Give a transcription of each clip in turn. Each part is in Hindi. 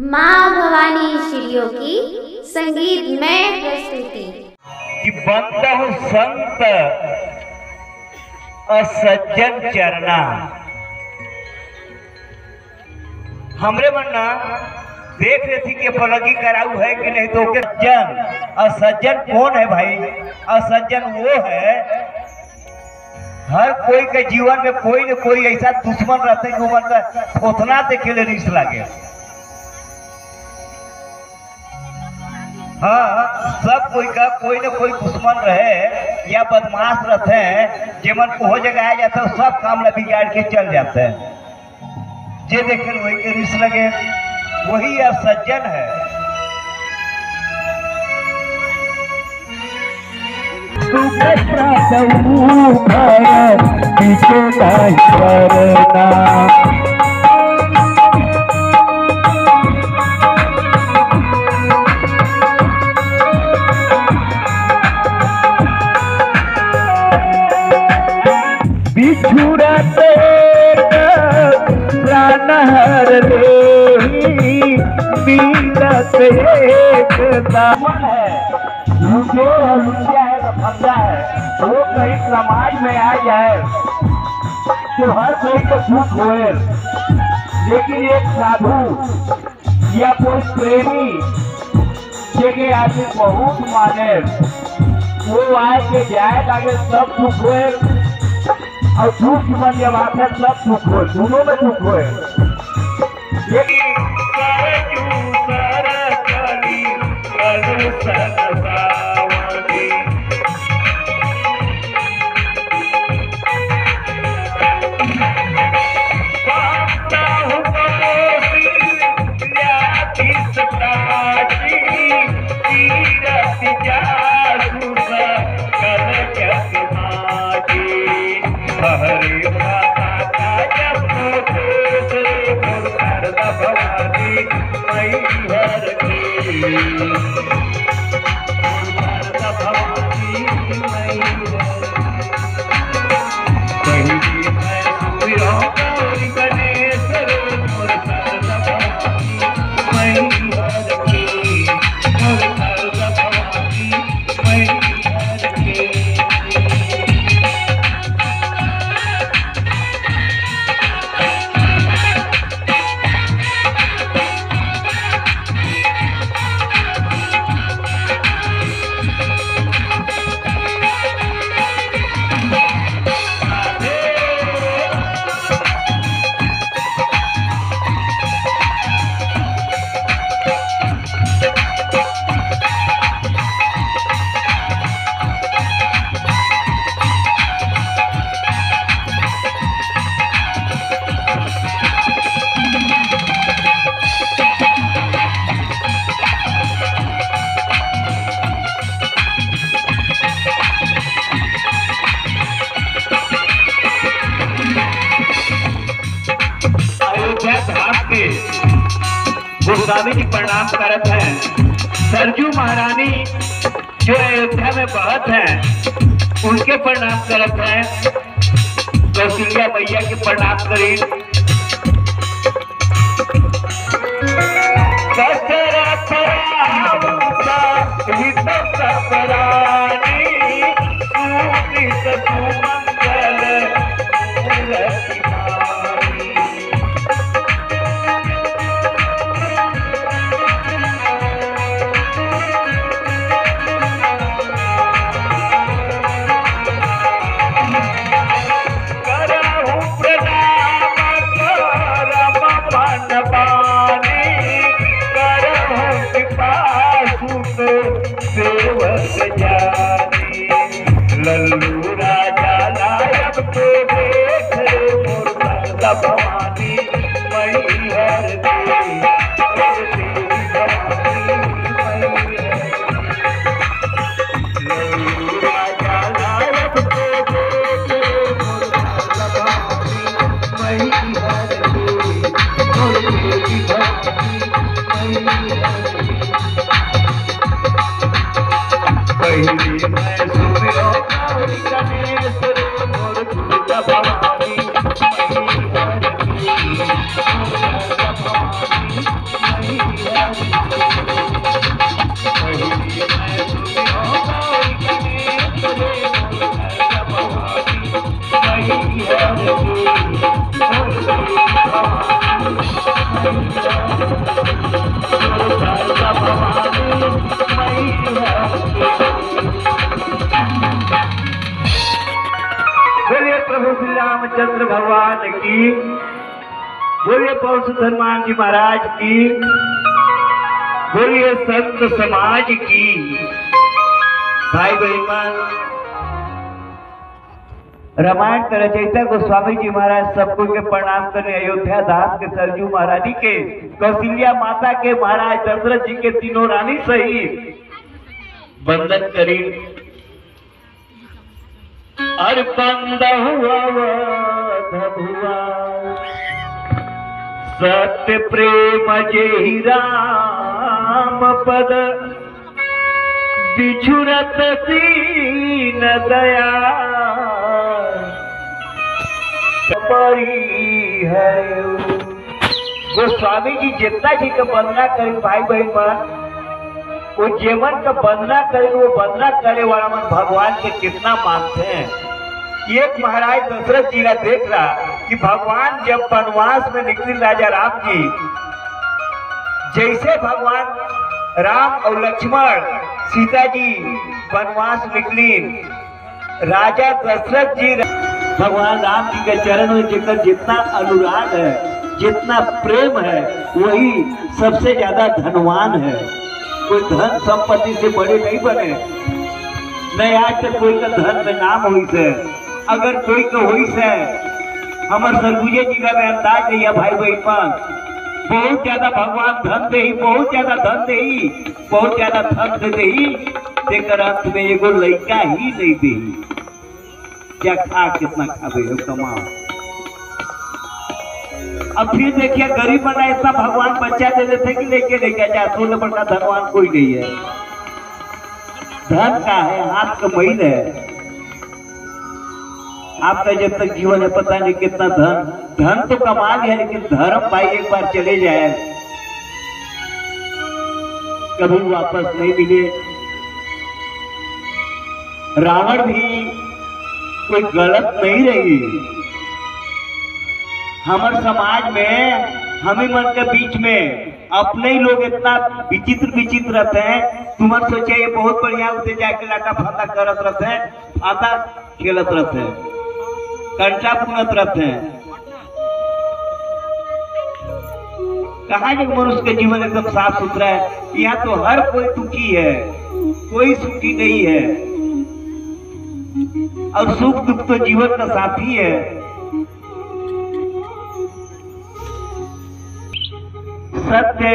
माँ भवानी स्टूडियो की संगीत में प्रस्तुति। कि बनता संत असज्जन चरना। हमरे मन्ना, देख रहे थी कि पलगी कराऊ है कि नहीं तो के सज्जन असज्जन कौन है भाई? असज्जन वो है, हर कोई के जीवन में कोई न कोई ऐसा दुश्मन रहते कि उमन का थोथना देखे ले रिस लागे। हाँ सब कोई का कोई न कोई दुश्मन रहे, या बदमाश रहते हैं जेमन को हो जगह आ जाते हैं सब काम ला बिगाड़ के चल जाते हैं। जे देखे वही के रिस लगे, वही अब सज्जन है। बिछुड़ते एक है। जो लुटिया है तो फंसा है। वो कहीं समाज में आ जाए तो हर कोई को सुख होए। लेकिन एक साधु या कोई प्रेमी जेके आदमी बहुत माने। वो आए के जाए लागे सब सुख होए। और की मन जब आता सब सुख हो दोनों में सुख हो लेकिन जो अयोध्या में बहत हैं उनके प्रणाम करत हैं। कौशल्या मैया के प्रणाम करी। प्रभु श्री रामचंद्र भगवान की। बोलिए पौष धर्मान जी महाराज की। बोलिए संत समाज की। भाई बहन रामायण के रचयिता गोस्वामी जी महाराज सबको के प्रणाम करने अयोध्या धाम के सरजू महारानी के कौशल्या माता के महाराज दशरथ जी के तीनों रानी सहित। वंदन करी अर्पण सत्य प्रेम जेहि राम पद। बिछुरत सीन दया। गोस्वामी जी जितना जी का वंदना करें, भाई बहन मन, वो जेमन का वंदना करे, वो वंदना करे वाला मन भगवान के कितना मानते हैं। एक महाराज दशरथ जी का देख रहा कि भगवान जब वनवास में निकले राजा राम जी जैसे भगवान राम और लक्ष्मण सीता जी वनवास निकली, राजा दशरथ जी भगवान राम जी के चरण में जेकर जितना अनुराग है, जितना प्रेम है, वही सबसे ज़्यादा धनवान है। कोई धन संपत्ति से बड़े नहीं बने। नहीं आज तक कोई का धन में नाम हुई से अगर कोई का हुई से हमार सरगुजे जी का में अंदाज है भाई बहन पर बहुत ज़्यादा भगवान धन दे ही बहुत ज़्यादा धन दे ही बहुत ज़्यादा धन दे ही तेकर अंत में एगो लड़का ही नहीं दे ही क्या खा, कितना खावे कमाओ अब फिर देखिए, गरीब बना इतना भगवान बच्चा दे देते कि लेके लेके जा सोने बड़का धनवान कोई नहीं है। धन का है, हाथ का मैल है। आपका जब तक जीवन है, पता नहीं कितना धन। धन तो कमा लिया लेकिन धर्म भाई एक बार चले जाए। कभी वापस नहीं मिले। रावण भी कोई गलत नहीं रही। हमारे समाज में, हम ही मन के बीच में, अपने ही लोग इतना विचित्र विचित्र रहते हैं। तुम सोचे ये बहुत बढ़िया उसे जाके लाटा फाता करत रहते हैं फाता खेलत रहते हैं कंटा पुनत रहते। हैं कहा जब मनुष्य का जीवन एकदम साफ़ सुथरा है? यहाँ तो हर कोई दुखी है, कोई सुखी नहीं है। और सुख दुख तो जीवन का साथी है। सत्य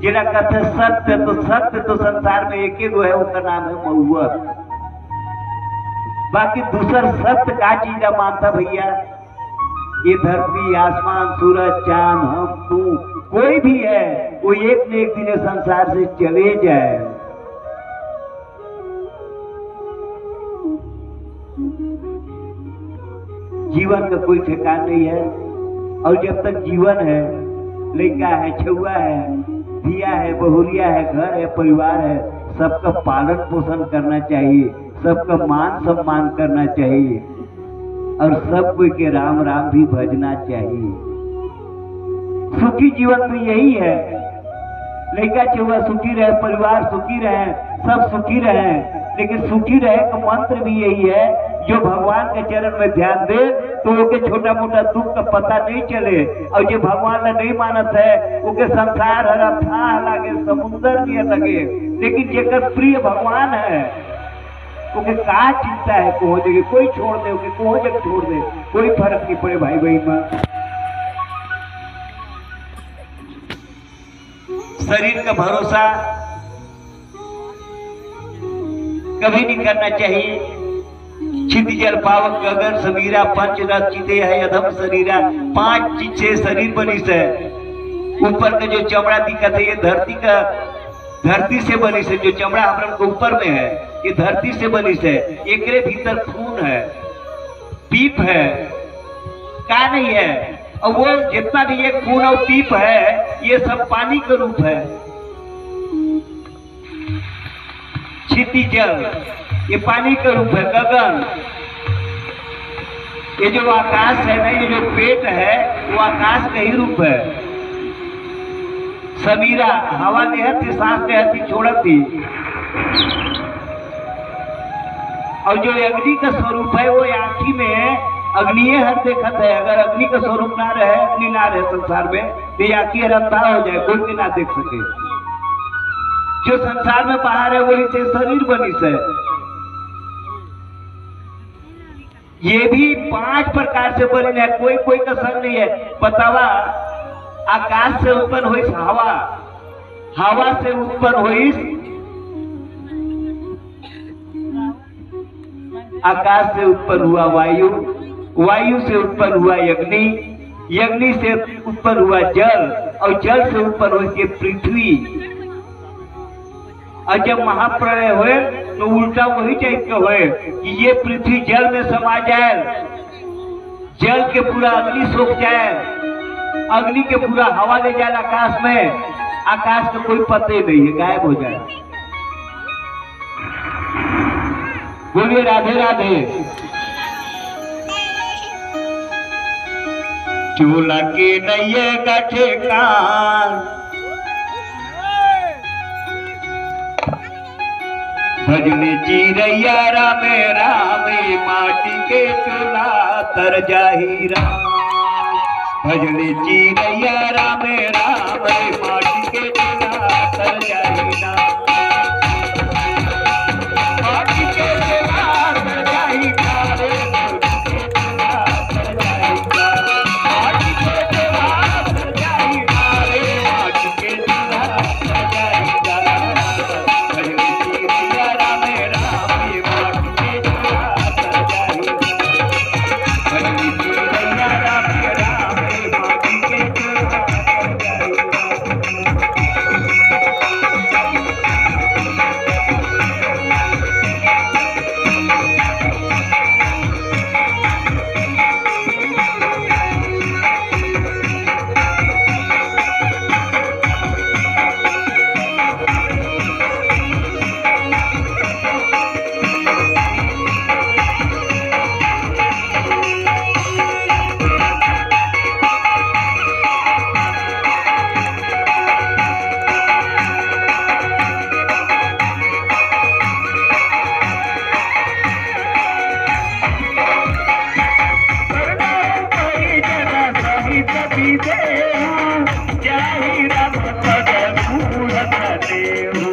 जिला कहते सत्य तो सत्य तो संसार में एक ही गो है, उसका नाम है महुआ। बाकी दूसर सत्य का चीज़ मानता भैया, ये धरती, आसमान, सूरज, चाँद, हम, तू, कोई भी है, वो एक न एक दिन संसार से चले जाए। जीवन का कोई ठिकान नहीं है। और जब तक जीवन है, लड़का है, छुआ है दिया है बहुरिया है, घर है, परिवार है, सबका पालन पोषण करना चाहिए, सबका मान सम्मान करना चाहिए, और सब कोई के राम राम भी भजना चाहिए। सुखी जीवन तो यही है। लड़का, छुआ सुखी रहे, परिवार सुखी रहे, सब सुखी रहे, लेकिन सुखी रहे का मंत्र भी यही है जो भगवान के चरण में ध्यान दे तो ओके छोटा मोटा दुख का पता नहीं चले। और जो भगवान ने नहीं मानत है ओके संसार हरा था लगे, समुंदर नियर लगे। लेकिन जेकर प्रिय भगवान है ओके का चिंता है को जगह कोई छोड़ दे ओके को जगह छोड़ दे। कोई फ़र्क नहीं पड़े भाई बहन में। शरीर का भरोसा कभी नहीं करना चाहिए। छिद जल पावक गगन समीरा पंच चिते है अधम शरीरा पाँच चीज़ से शरीर बनी से। ऊपर का जो चमड़ा दिखत है, ये धरती का धरती से बनी से, जो चमड़ा हमरा के ऊपर में है, ये धरती से बनी से, एकरे भीतर खून है, पीप है, का नहीं है? और वो जितना भी ये खून और पीप है, ये सब पानी का रूप है। क्षिति जल। ये पानी का रूप है गगन। ये जो आकाश है ना, ये जो पेट है, वो आकाश का ही रूप है। समीरा, हवा लेहती सांस लेहती छोड़ती और जो अग्नि का स्वरूप है, वो आंखी में अग्निये हर देखत है। अगर अग्नि का स्वरूप ना रहे, अग्नि ना रहे संसार में तो ये आखिर रफ्ता हो जाए, कोई भी ना देख सके। जो संसार में बाहर है वही से शरीर बनी से। ये भी पाँच प्रकार से बने है, कोई कोई कसर नहीं है। बतावा, आकाश से उत्पन्न हुई हवा। हवा से उत्पन्न हुई आकाश से उत्पन्न हुआ वायु। वायु से उत्पन्न हुआ अग्नि अग्नि से उत्पन्न हुआ जल। और जल से उत्पन्न हुई पृथ्वी। और जब महाप्रलय हुए तो उल्टा वही टाइप का हुए कि ये पृथ्वी जल में समा जाए, जल के पूरा अग्नि सोख जाए, अग्नि के पूरा हवा ले जाए आकाश में, आकाश का कोई पते नहीं है गायब हो जाए। बोलिए, राधे राधे। चूल्हा के नैये का भजने चिरैया, राम, रामे, माटी के चूल्हा तर जाही राम। भजने चिरैया, राम राम, माटी के चूल्हा तर जाही राम। you.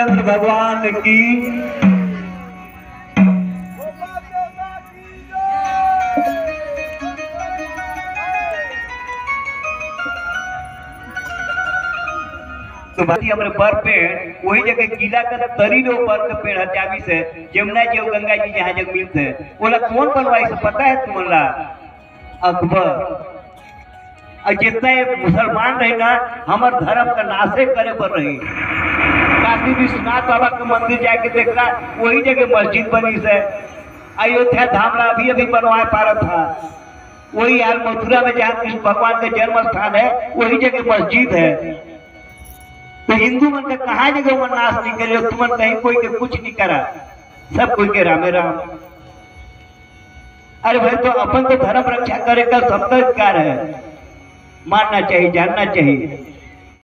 रामचंद्र भगवान की। भाई हमारे बर पेड़ वही जगह किला का तरी लो बर के पेड़ है चाबी से जमुना जी और गंगा जी जहाँ जग मिलते बोला कौन बनवाई से पता है तुम्हारा अकबर और जितना मुसलमान रहे हमार धर्म का नाशे करे पर रही काशी विश्वनाथ बाबा के मंदिर जाके देखला वही जगह मस्जिद बनी से। अयोध्या धाम अभी अभी बनवाए पारा था। वही यार मथुरा में जहाँ कृष्ण भगवान का जन्म स्थान है, वही जगह मस्जिद है। तो हिंदू मन का कहा जगह मन नाश नहीं करे तुमन कहीं कोई के कुछ नहीं करा। सब कोई के रामे राम। अरे भाई तो अपन तो धर्म रक्षा करे का सबका अधिकार है। मानना चाहिए, जानना चाहिए।